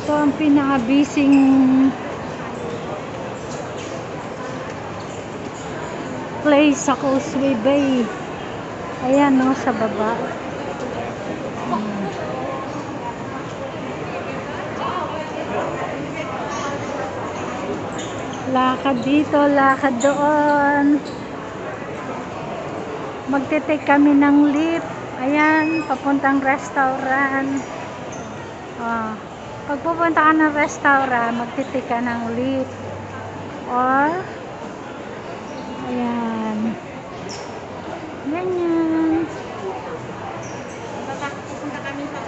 pinaka-busing place sa Causeway Bay. Ayan, no, sa baba. Lakad dito, lakad doon. Magte-take kami ng lift. Ayan, papuntang restaurant. Ah, pag pupunta ka ng restaurant, magte-take ka ng lift. Or, ayan. Ganyan. Pupunta kami sa,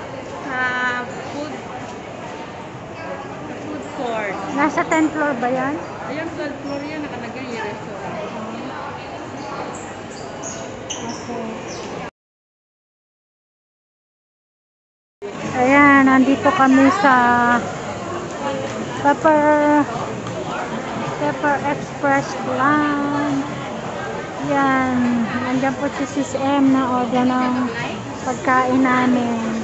food food court. Nasa 10th floor ba yan? Ayan, 12 floor yan, nakalagay Ayan, nandito kami sa Pepper Pepper Express Lounge. Yan, nandiyan po si Sis M na order ng pagkain namin.